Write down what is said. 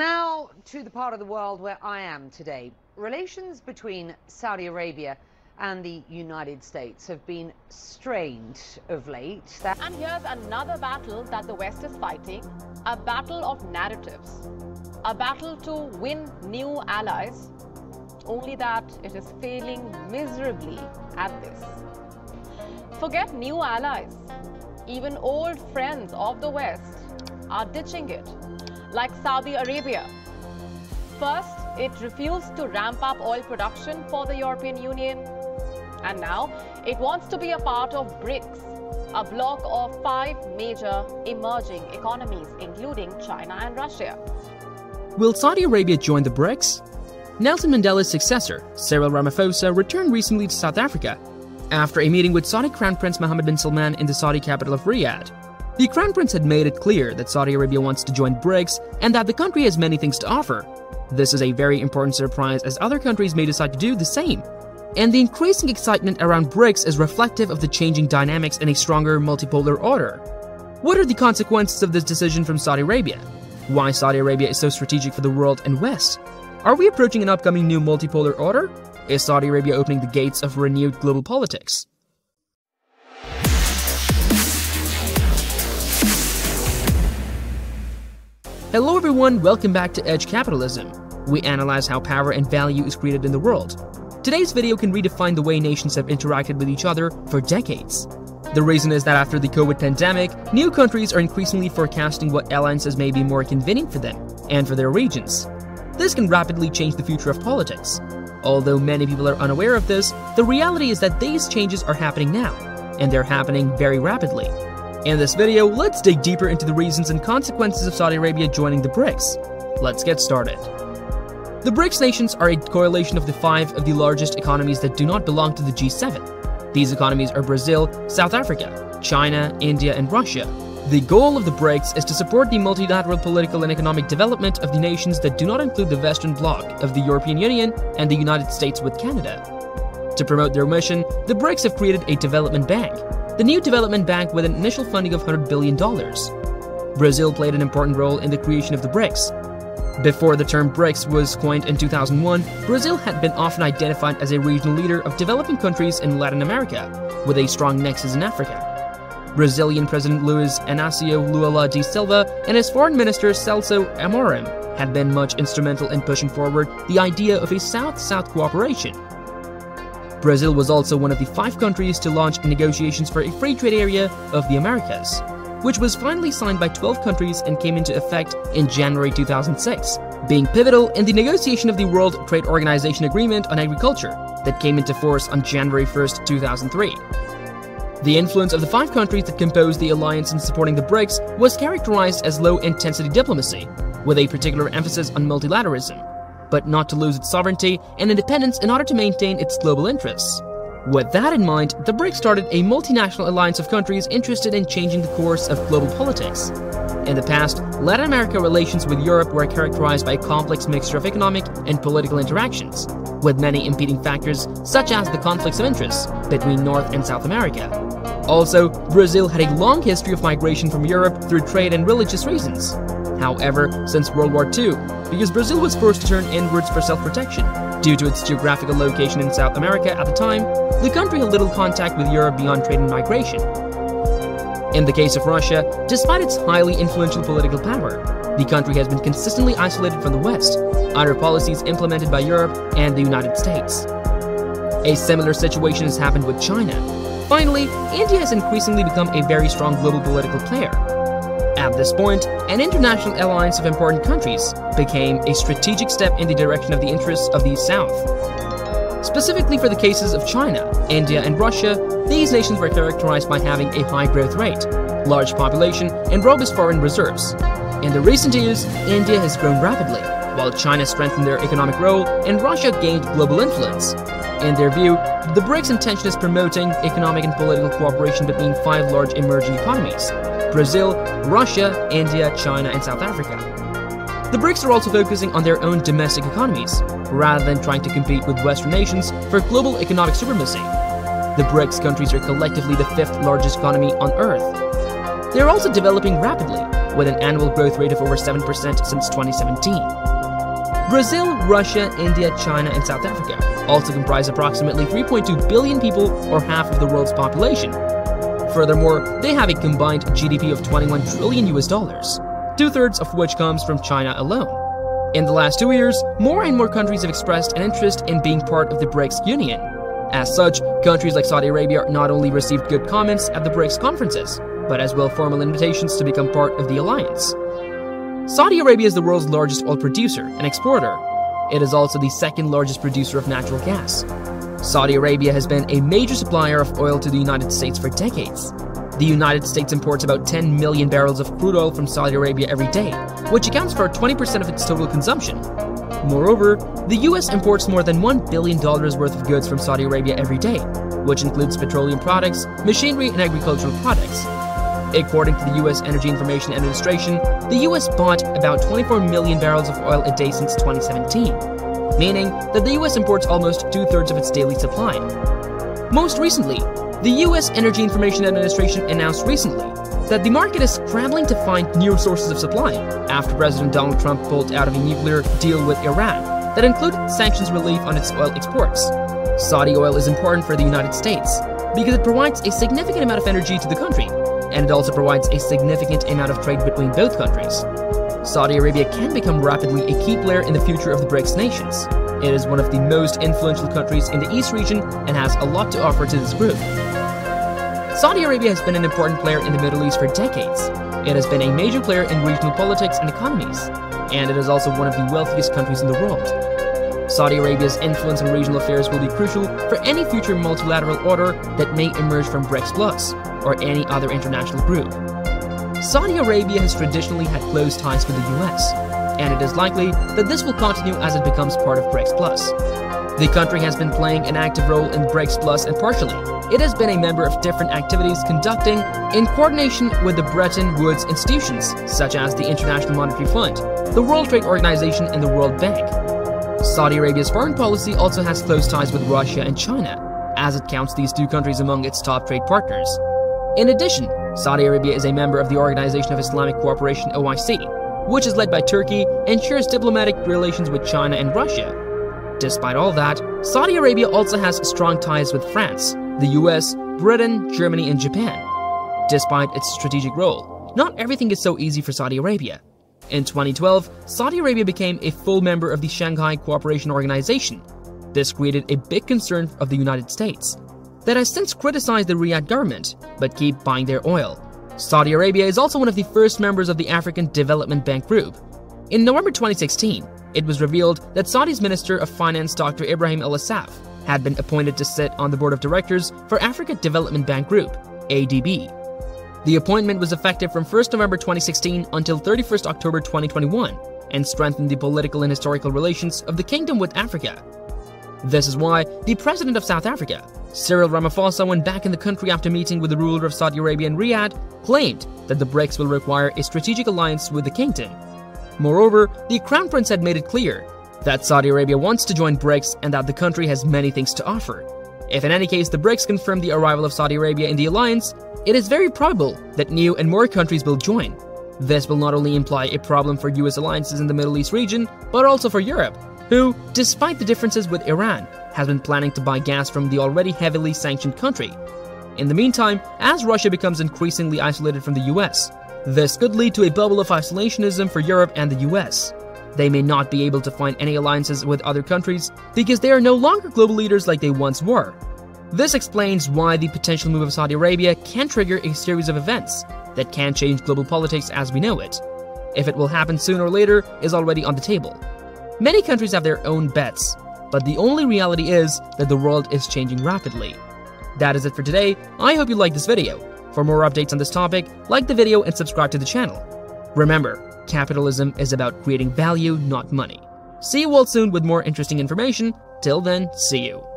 now to the part of the world where I am today. Relations between Saudi Arabia and the United States have been strained of late. And here's another battle that the West is fighting a battle of narratives, a battle to win new allies, only that it is failing miserably at this. Forget new allies, even old friends of the West are ditching it like Saudi Arabia. First, it refused to ramp up oil production for the European Union. And now, it wants to be a part of BRICS, a bloc of five major emerging economies, including China and Russia. Will Saudi Arabia join the BRICS? Nelson Mandela's successor, Cyril Ramaphosa, returned recently to South Africa after a meeting with Saudi Crown Prince Mohammed bin Salman in the Saudi capital of Riyadh. The Crown Prince had made it clear that Saudi Arabia wants to join BRICS and that the country has many things to offer. This is a very important surprise as other countries may decide to do the same. And the increasing excitement around BRICS is reflective of the changing dynamics in a stronger multipolar order. What are the consequences of this decision from Saudi Arabia? Why Saudi Arabia is so strategic for the world and West? Are we approaching an upcoming new multipolar order? Is Saudi Arabia opening the gates of renewed global politics? Hello everyone, welcome back to Edge Capitalism. We analyze how power and value is created in the world. Today's video can redefine the way nations have interacted with each other for decades. The reason is that after the COVID pandemic, new countries are increasingly forecasting what alliances may be more convenient for them and for their regions. This can rapidly change the future of politics. Although many people are unaware of this, the reality is that these changes are happening now, and they're happening very rapidly. In this video, let's dig deeper into the reasons and consequences of Saudi Arabia joining the BRICS. Let's get started. The BRICS nations are a coalition of the five of the largest economies that do not belong to the G7. These economies are Brazil, South Africa, China, India, and Russia. The goal of the BRICS is to support the multilateral political and economic development of the nations that do not include the Western Bloc of the European Union and the United States with Canada. To promote their mission, the BRICS have created a development bank, the new development bank with an initial funding of $100 billion. Brazil played an important role in the creation of the BRICS. Before the term BRICS was coined in 2001, Brazil had been often identified as a regional leader of developing countries in Latin America, with a strong nexus in Africa. Brazilian President Luiz Inácio Lula da Silva and his foreign minister Celso Amorim had been much instrumental in pushing forward the idea of a South-South cooperation Brazil was also one of the five countries to launch negotiations for a free trade area of the Americas, which was finally signed by 12 countries and came into effect in January 2006, being pivotal in the negotiation of the World Trade Organization Agreement on Agriculture that came into force on January 1, 2003. The influence of the five countries that composed the alliance in supporting the BRICS was characterized as low intensity diplomacy, with a particular emphasis on multilateralism but not to lose its sovereignty and independence in order to maintain its global interests. With that in mind, the BRICS started a multinational alliance of countries interested in changing the course of global politics. In the past, Latin America relations with Europe were characterized by a complex mixture of economic and political interactions, with many impeding factors such as the conflicts of interest between North and South America. Also, Brazil had a long history of migration from Europe through trade and religious reasons. However, since World War II, because Brazil was forced to turn inwards for self-protection, due to its geographical location in South America at the time, the country had little contact with Europe beyond trade and migration. In the case of Russia, despite its highly influential political power, the country has been consistently isolated from the West, under policies implemented by Europe and the United States. A similar situation has happened with China. Finally, India has increasingly become a very strong global political player, at this point, an international alliance of important countries became a strategic step in the direction of the interests of the South. Specifically for the cases of China, India, and Russia, these nations were characterized by having a high growth rate, large population, and robust foreign reserves. In the recent years, India has grown rapidly, while China strengthened their economic role and Russia gained global influence. In their view, the BRICS' intention is promoting economic and political cooperation between five large emerging economies, Brazil, Russia, India, China, and South Africa. The BRICS are also focusing on their own domestic economies, rather than trying to compete with Western nations for global economic supremacy. The BRICS countries are collectively the fifth largest economy on Earth. They are also developing rapidly, with an annual growth rate of over 7% since 2017. Brazil, Russia, India, China, and South Africa also comprise approximately 3.2 billion people, or half of the world's population. Furthermore, they have a combined GDP of 21 trillion US dollars, two thirds of which comes from China alone. In the last two years, more and more countries have expressed an interest in being part of the BRICS Union. As such, countries like Saudi Arabia not only received good comments at the BRICS conferences, but as well formal invitations to become part of the alliance. Saudi Arabia is the world's largest oil producer and exporter. It is also the second largest producer of natural gas. Saudi Arabia has been a major supplier of oil to the United States for decades. The United States imports about 10 million barrels of crude oil from Saudi Arabia every day, which accounts for 20% of its total consumption. Moreover, the US imports more than $1 billion worth of goods from Saudi Arabia every day, which includes petroleum products, machinery, and agricultural products. According to the U.S. Energy Information Administration, the U.S. bought about 24 million barrels of oil a day since 2017, meaning that the U.S. imports almost two thirds of its daily supply. Most recently, the U.S. Energy Information Administration announced recently that the market is scrambling to find new sources of supply after President Donald Trump pulled out of a nuclear deal with Iran that included sanctions relief on its oil exports. Saudi oil is important for the United States because it provides a significant amount of energy to the country and it also provides a significant amount of trade between both countries. Saudi Arabia can become rapidly a key player in the future of the BRICS nations. It is one of the most influential countries in the East region and has a lot to offer to this group. Saudi Arabia has been an important player in the Middle East for decades. It has been a major player in regional politics and economies, and it is also one of the wealthiest countries in the world. Saudi Arabia's influence in regional affairs will be crucial for any future multilateral order that may emerge from BRICS Plus or any other international group. Saudi Arabia has traditionally had close ties with the US, and it is likely that this will continue as it becomes part of BRICS Plus. The country has been playing an active role in BRICS Plus and partially, it has been a member of different activities conducting in coordination with the Bretton Woods institutions, such as the International Monetary Fund, the World Trade Organization, and the World Bank. Saudi Arabia's foreign policy also has close ties with Russia and China, as it counts these two countries among its top trade partners. In addition, Saudi Arabia is a member of the Organization of Islamic Cooperation OIC, which is led by Turkey and shares diplomatic relations with China and Russia. Despite all that, Saudi Arabia also has strong ties with France, the US, Britain, Germany, and Japan. Despite its strategic role, not everything is so easy for Saudi Arabia. In 2012, Saudi Arabia became a full member of the Shanghai Cooperation Organization. This created a big concern of the United States that has since criticized the Riyadh government, but keep buying their oil. Saudi Arabia is also one of the first members of the African Development Bank Group. In November 2016, it was revealed that Saudi's Minister of Finance Dr. Ibrahim Al-Assaf had been appointed to sit on the board of directors for Africa Development Bank Group, ADB. The appointment was effective from 1st November 2016 until 31st October 2021 and strengthened the political and historical relations of the kingdom with Africa. This is why the president of South Africa, Cyril Ramaphosa, when back in the country after meeting with the ruler of Saudi Arabia in Riyadh, claimed that the BRICS will require a strategic alliance with the kingdom. Moreover, the Crown Prince had made it clear that Saudi Arabia wants to join BRICS and that the country has many things to offer. If in any case the BRICS confirm the arrival of Saudi Arabia in the alliance, it is very probable that new and more countries will join. This will not only imply a problem for US alliances in the Middle East region, but also for Europe, who, despite the differences with Iran, has been planning to buy gas from the already heavily sanctioned country. In the meantime, as Russia becomes increasingly isolated from the US, this could lead to a bubble of isolationism for Europe and the US. They may not be able to find any alliances with other countries because they are no longer global leaders like they once were. This explains why the potential move of Saudi Arabia can trigger a series of events that can change global politics as we know it. If it will happen sooner or later is already on the table. Many countries have their own bets, but the only reality is that the world is changing rapidly. That is it for today. I hope you liked this video. For more updates on this topic, like the video and subscribe to the channel. Remember, capitalism is about creating value, not money. See you all soon with more interesting information. Till then, see you.